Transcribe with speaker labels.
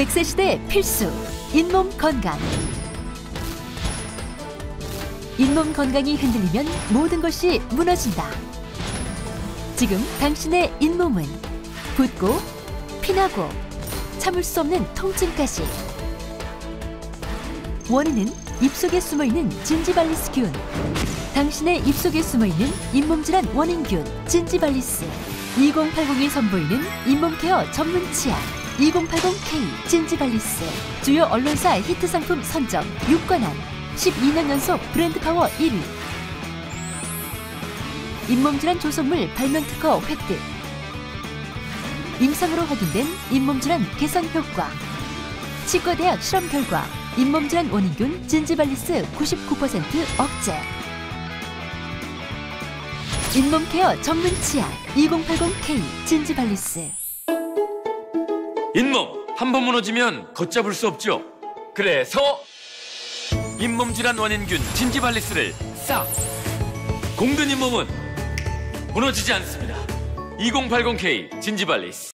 Speaker 1: 100세 시대 필수. 잇몸 건강. 잇몸 건강이 흔들리면 모든 것이 무너진다. 지금 당신의 잇몸은 붓고 피나고 참을 수 없는 통증까지. 원인은 입속에 숨어있는 진지발리스균. 당신의 입속에 숨어있는 잇몸질환 원인균 진지발리스. 2080이 선보이는 잇몸 care 전문 치약 2080K 진지발리스. 주요 언론사 히트 상품 선정 6관왕. 12년 연속 브랜드 파워 1위. 잇몸질환 조성물 발명 특허 획득. 임상으로 확인된 잇몸질환 개선 효과. 치과대학 실험 결과. 잇몸질환 원인균 진지발리스 99% 억제. 잇몸 케어 전문 치약 2080K 진지발리스
Speaker 2: 잇몸 한 번 무너지면 걷잡을 수 없죠. 그래서 잇몸 질환 원인균 진지발리스를 싹 공든 잇몸은 무너지지 않습니다. 2080K 진지발리스